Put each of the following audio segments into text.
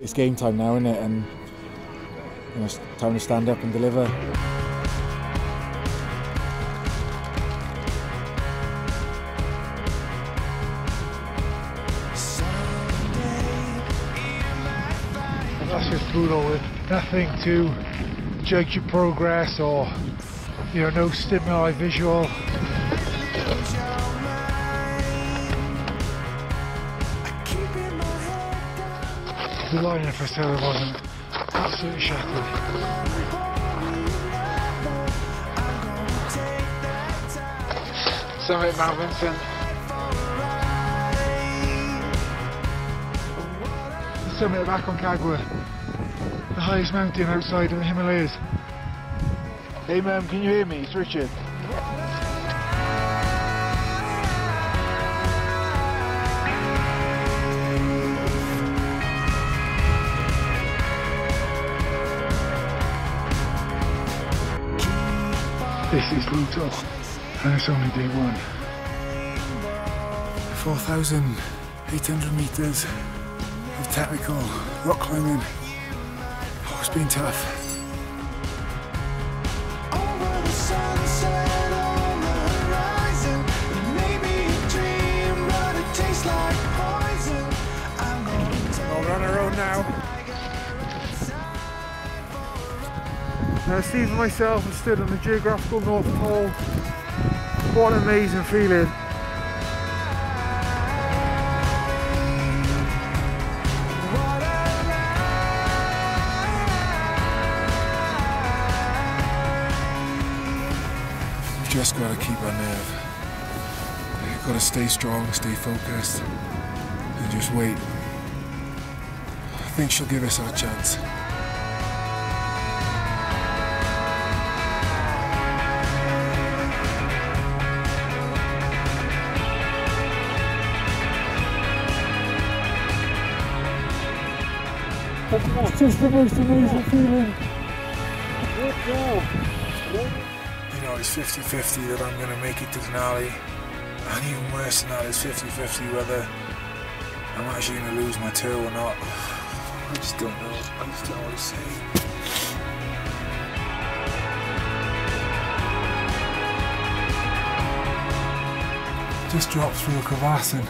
It's game time now, isn't it? And you know, it's time to stand up and deliver. That's just brutal with nothing to judge your progress or you know no stimuli visual. The line for Stella wasn't absolutely shattered. Summit Mount Vinson. The summit of Aconcagua, the highest mountain outside of the Himalayas. Hey ma'am, can you hear me? It's Richard. This is Luto, and it's only day one. 4,800 metres of technical rock climbing. Oh, it's been tough. Over the sunset on the horizon, maybe a dream, but it tastes like poison. I'm gonna take Oh, we're on our own now. Uh, now Steve and myself have stood on the geographical North Pole. What an amazing feeling. We've just got to keep our nerve. We've got to stay strong, stay focused, and just wait. I think she'll give us our chance. That's just the most amazing feeling. You know, it's 50 50 that I'm going to make it to Denali. And even worse than that, it's 50 50 whether I'm actually going to lose my toe or not. I just don't know. I just don't know what to say. Just dropped through a crevasse and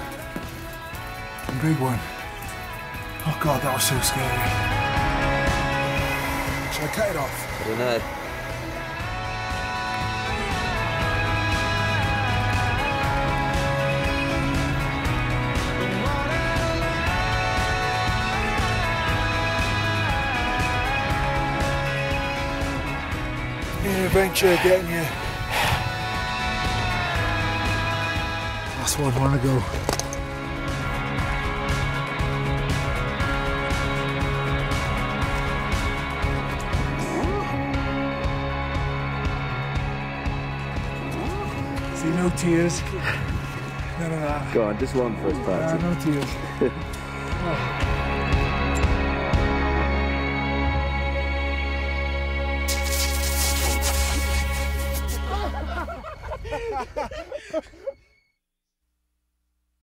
a big one. Oh god, that was so scary. Should I cut it off? I don't know. An adventure getting you. That's what I want to go. See, no tears. No, no. Go on, just one first party. No, no tears. oh.